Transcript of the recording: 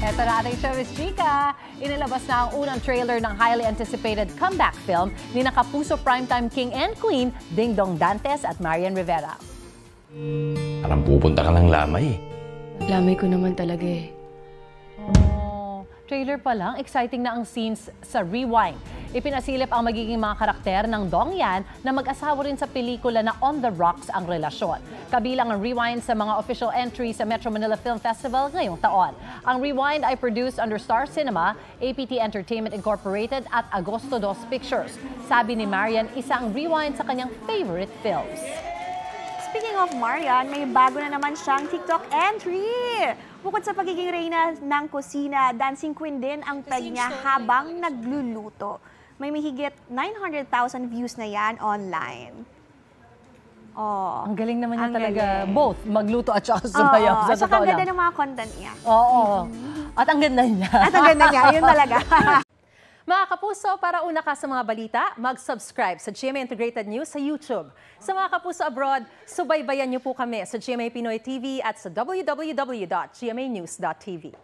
Eto na ating showbiz chika. Inilabas na ang unang trailer ng highly anticipated comeback film ni Nakapuso Primetime King and Queen, Ding Dong Dantes at Marian Rivera. Parang pupunta ka ng lamay eh. Lamay ko naman talaga eh. Oh, trailer pa lang, exciting na ang scenes sa Rewind. Ipinasilip ang magiging mga karakter ng Dong Yan na mag-asawa rin sa pelikula na On the Rocks ang relasyon. Kabilang ang Rewind sa mga official entry sa Metro Manila Film Festival ngayong taon. Ang Rewind ay produced under Star Cinema, APT Entertainment Incorporated at Agosto Dos Pictures. Sabi ni Marian, isang rewind sa kanyang favorite films. Speaking of Marian, may bago na naman siyang TikTok entry. Bukod sa pagiging reyna ng kusina, dancing queen din ang peg niya habang nagluluto. May mahigit 900,000 views na yan online. Oh. Ang galing naman niya talaga. galing. Both, magluto at saka sumayaw. Oo, sa at saka ang ganda lang. ng mga content niya. Oo. At ang ganda niya. At ang ganda niya, yun talaga. Mga kapuso, para una ka sa mga balita, mag-subscribe sa GMA Integrated News sa YouTube. Sa mga kapuso abroad, subaybayan niyo po kami sa GMA Pinoy TV at sa www.gmanews.tv.